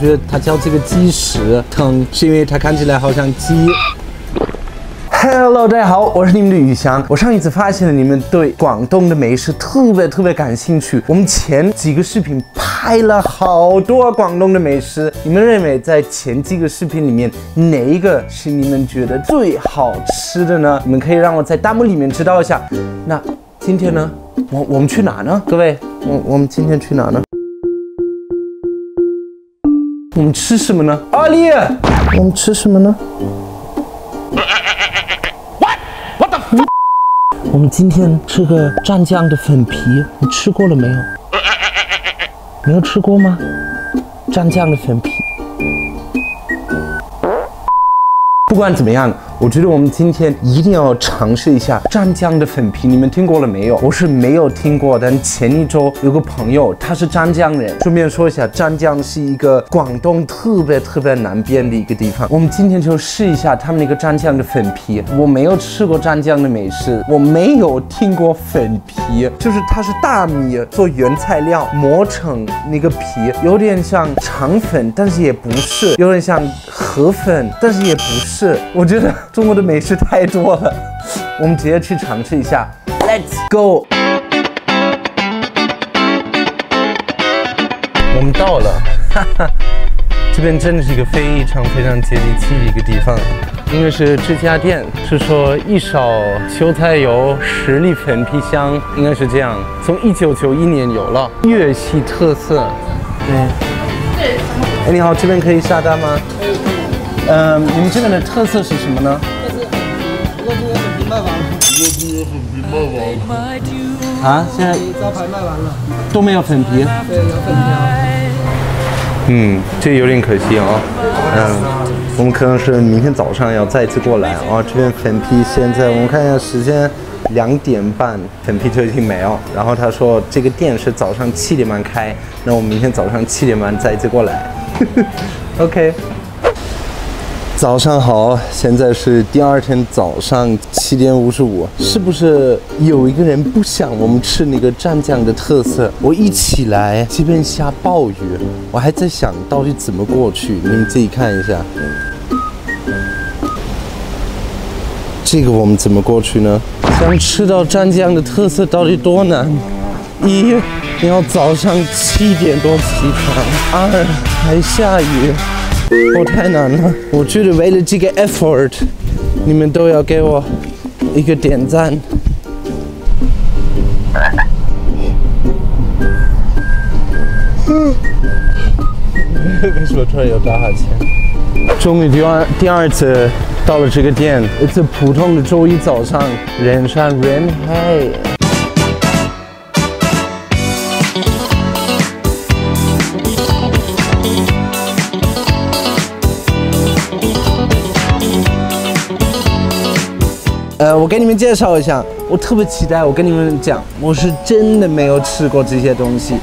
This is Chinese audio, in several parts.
觉得它叫这个鸡食藤，是因为它看起来好像鸡。Hello，大家好，我是你们的宇翔。我上一次发现了你们对广东的美食特别特别感兴趣，我们前几个视频拍了好多广东的美食。你们认为在前几个视频里面，哪一个是你们觉得最好吃的呢？你们可以让我在弹幕里面知道一下。那今天呢，我我们去哪呢？各位，我我们今天去哪呢？我们吃什么呢？阿丽，我们吃什么呢？What? What the?？我们今天吃个蘸酱的粉皮，你吃过了没有？没有吃过吗？蘸酱的粉皮。不管怎么样。我觉得我们今天一定要尝试一下湛江的粉皮，你们听过了没有？我是没有听过，但前一周有个朋友，他是湛江人。顺便说一下，湛江是一个广东特别特别南边的一个地方。我们今天就试一下他们那个湛江的粉皮。我没有吃过湛江的美食，我没有听过粉皮，就是它是大米做原材料磨成那个皮，有点像肠粉，但是也不是，有点像河粉，但是也不是。我觉得。中国的美食太多了，我们直接去尝试一下。Let's go！我们到了，哈哈，这边真的是一个非常非常接地气的一个地方。应该是这家店是说一勺秋菜油十粒粉皮香，应该是这样。从一九九一年有了，粤系特色。对。哎，你好，这边可以下单吗？嗯，你们这边的特色是什么呢？特色，一个猪粉皮卖完了，一个猪粉皮卖完了。啊，现在招牌卖完了，都没有粉皮。对，有粉皮。嗯，这有点可惜啊。嗯，我们可能是明天早上要再次过来啊。这边粉皮现在我们看一下时间，两点半粉皮就已经没了。然后他说这个店是早上七点半开，那我们明天早上七点半再次过来。OK。早上好，现在是第二天早上七点五十五，是不是有一个人不想我们吃那个湛江的特色？我一起来，这边下暴雨，我还在想到底怎么过去，你们自己看一下。这个我们怎么过去呢？想吃到湛江的特色到底多难？一，你要早上七点多起床；二，还下雨。我太难了，我觉得为了这个 effort，你们都要给我一个点赞。为什么突然有打哈欠？终于第二第二次到了这个店，一次普通的周一早上，人山人海。呃，我给你们介绍一下，我特别期待。我跟你们讲，我是真的没有吃过这些东西。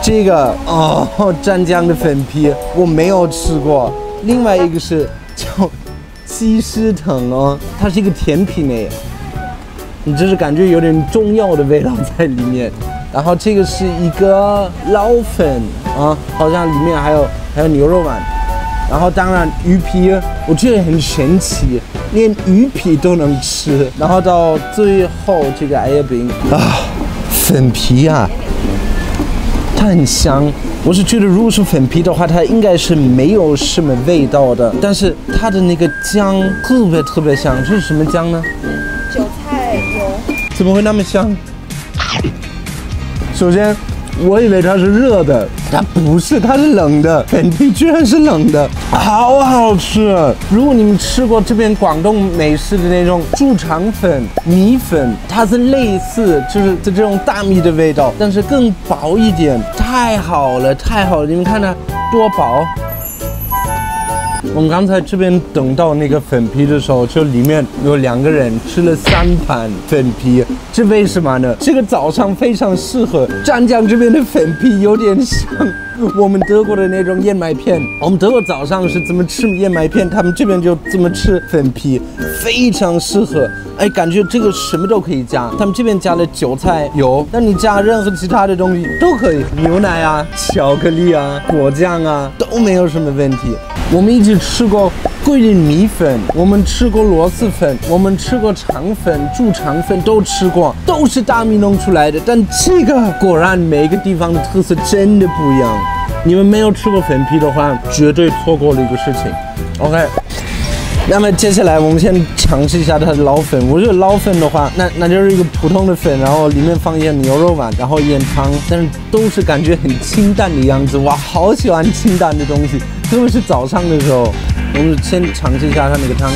这个哦，湛江的粉皮我没有吃过。另外一个是叫鸡丝藤哦，它是一个甜品诶，你就是感觉有点中药的味道在里面。然后这个是一个捞粉啊，好像里面还有还有牛肉丸。然后当然鱼皮，我觉得很神奇。连鱼皮都能吃，然后到最后这个艾叶饼啊，粉皮啊，它很香。我是觉得，如果是粉皮的话，它应该是没有什么味道的。但是它的那个姜特别特别香，这是什么姜呢？韭菜油。怎么会那么香？首先。我以为它是热的，它不是，它是冷的。本地居然是冷的，好好吃。如果你们吃过这边广东美式的那种猪肠粉、米粉，它是类似，就是这种大米的味道，但是更薄一点，太好了，太好了。你们看它多薄。我们刚才这边等到那个粉皮的时候，就里面有两个人吃了三盘粉皮，这为什么呢？这个早上非常适合湛江这边的粉皮，有点像 我们德国的那种燕麦片。我们德国早上是怎么吃燕麦片，他们这边就怎么吃粉皮，非常适合。哎，感觉这个什么都可以加。他们这边加了韭菜油，那你加任何其他的东西都可以，牛奶啊、巧克力啊、果酱啊都没有什么问题。我们一起吃过桂林米粉，我们吃过螺蛳粉，我们吃过肠粉、猪肠粉都吃过，都是大米弄出来的。但这个果然每个地方的特色真的不一样。你们没有吃过粉皮的话，绝对错过了一个事情。OK。那么接下来我们先尝试一下它的捞粉。我觉得捞粉的话，那那就是一个普通的粉，然后里面放一些牛肉丸，然后一点汤，但是都是感觉很清淡的样子。哇，好喜欢清淡的东西，特别是早上的时候。我们先尝试一下它那个汤，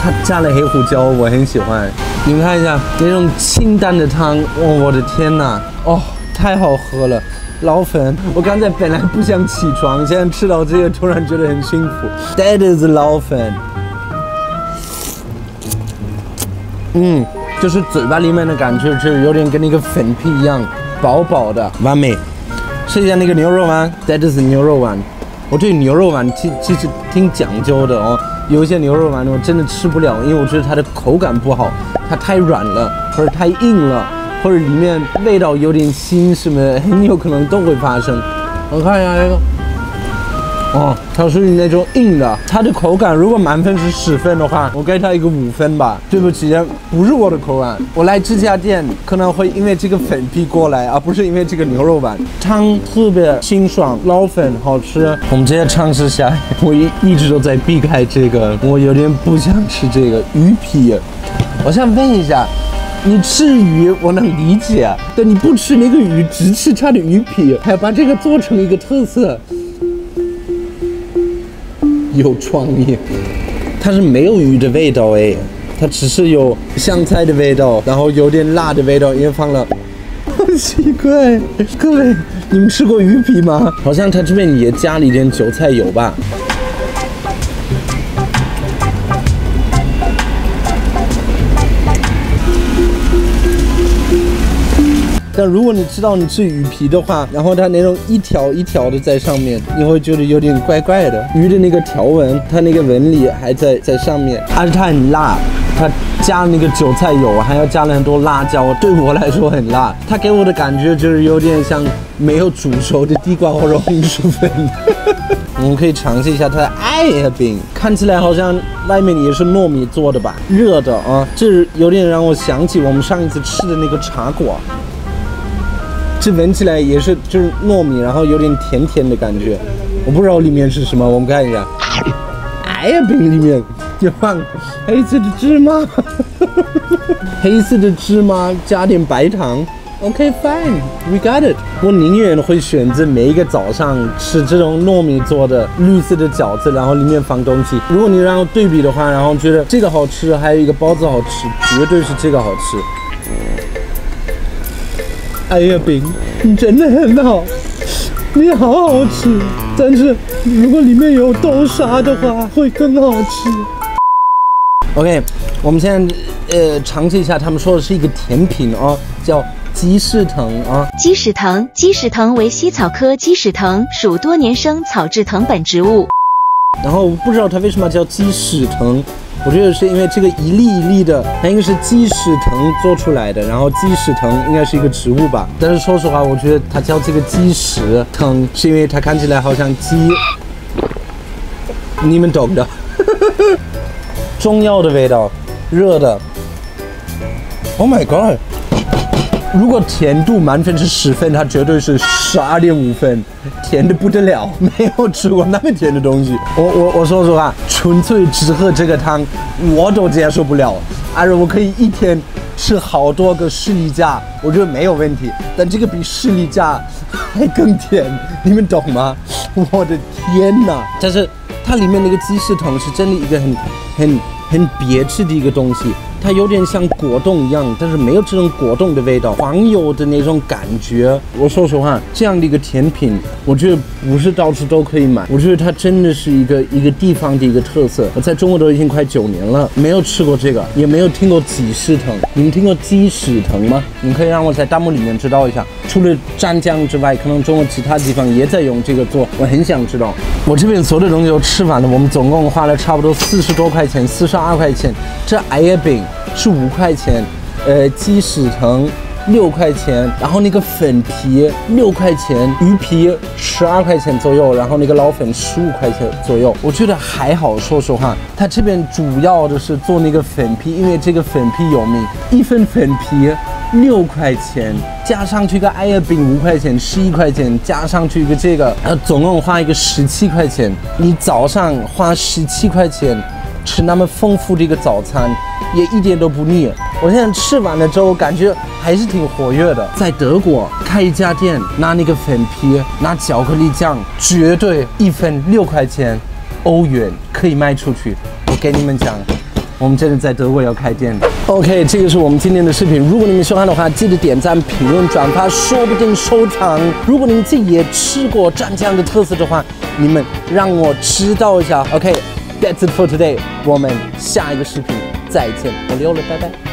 它加了黑胡椒，我很喜欢。你们看一下那种清淡的汤，哇，我的天哪，哦，太好喝了。捞粉，我刚才本来不想起床，现在吃到这个突然觉得很幸福。That is 捞粉，嗯，就是嘴巴里面的感觉，就有点跟那个粉皮一样，薄薄的，完美。试一下那个牛肉丸，That is 牛肉丸。我对牛肉丸其其实挺讲究的哦，有一些牛肉丸我真的吃不了，因为我觉得它的口感不好，它太软了或者太硬了。或者里面味道有点腥什么的，很 有可能都会发生。我看一下这个，哦，它是那种硬的，它的口感如果满分是十分的话，我给它一个五分吧。对不起，不是我的口感。我来这家店可能会因为这个粉皮过来，而不是因为这个牛肉丸。汤特别清爽，捞粉好吃。我们直接尝试下。我一一直都在避开这个，我有点不想吃这个鱼皮。我想问一下。你吃鱼我能理解，但你不吃那个鱼，只吃它的鱼皮，还把这个做成一个特色，有创意。它是没有鱼的味道哎，它只是有香菜的味道，然后有点辣的味道，也放了。好 奇怪，各位，你们吃过鱼皮吗？好像它这边也加了一点韭菜油吧。但如果你知道你吃鱼皮的话，然后它那种一条一条的在上面，你会觉得有点怪怪的。鱼的那个条纹，它那个纹理还在在上面，而且它很辣，它加那个韭菜油，还要加了很多辣椒，对我来说很辣。它给我的感觉就是有点像没有煮熟的地瓜或者红薯粉。我们可以尝试一下它的艾叶饼，看起来好像外面也是糯米做的吧，热的啊，这有点让我想起我们上一次吃的那个茶果。这闻起来也是就是糯米，然后有点甜甜的感觉，我不知道里面是什么，我们看一下。哎呀，饼里面就放黑色的芝麻，黑色的芝麻加点白糖。OK，fine，we got it。我宁愿会选择每一个早上吃这种糯米做的绿色的饺子，然后里面放东西。如果你让我对比的话，然后觉得这个好吃，还有一个包子好吃，绝对是这个好吃。哎呀，饼，你真的很好，你好好吃。但是如果里面有豆沙的话，会更好吃。OK，我们现在呃尝试一下，他们说的是一个甜品哦，叫鸡屎藤啊。鸡屎藤，鸡屎藤为茜草科鸡屎藤属多年生草质藤本植物。然后不知道它为什么叫鸡屎藤。我觉得是因为这个一粒一粒的，它应该是鸡屎藤做出来的，然后鸡屎藤应该是一个植物吧。但是说实话，我觉得它叫这个鸡屎藤，是因为它看起来好像鸡，你们懂的。中药的味道，热的。Oh my god！如果甜度满分是十分，它绝对是十二点五分，甜的不得了，没有吃过那么甜的东西。我我我说实话，纯粹只喝这个汤，我都接受不了。而我可以一天吃好多个士力架，我觉得没有问题。但这个比士力架还更甜，你们懂吗？我的天哪！但是它里面那个鸡翅藤是真的一个很很很别致的一个东西。它有点像果冻一样，但是没有这种果冻的味道，黄油的那种感觉。我说实话，这样的一个甜品，我觉得不是到处都可以买。我觉得它真的是一个一个地方的一个特色。我在中国都已经快九年了，没有吃过这个，也没有听过鸡屎藤。你们听过鸡屎藤吗？你可以让我在弹幕里面知道一下。除了湛江之外，可能中国其他地方也在用这个做，我很想知道。我这边所有的东西都吃完了，我们总共花了差不多四十多块钱，四十二块钱。这艾叶饼是五块钱，呃，鸡屎藤六块钱，然后那个粉皮六块钱，鱼皮十二块钱左右，然后那个老粉十五块钱左右。我觉得还好，说实话，它这边主要的是做那个粉皮，因为这个粉皮有名，一份粉皮。六块钱加上去一个艾叶饼五块钱，十一块钱加上去一个这个，呃，总共花一个十七块钱。你早上花十七块钱吃那么丰富的一个早餐，也一点都不腻。我现在吃完了之后，感觉还是挺活跃的。在德国开一家店，拿那个粉皮，拿巧克力酱，绝对一份六块钱欧元可以卖出去。我给你们讲。我们真的在德国要开店。OK，这个是我们今天的视频。如果你们喜欢的话，记得点赞、评论、转发，说不定收藏。如果你们自己也吃过湛江的特色的话，你们让我知道一下。OK That's it for today。我们下一个视频再见。我溜了，拜拜。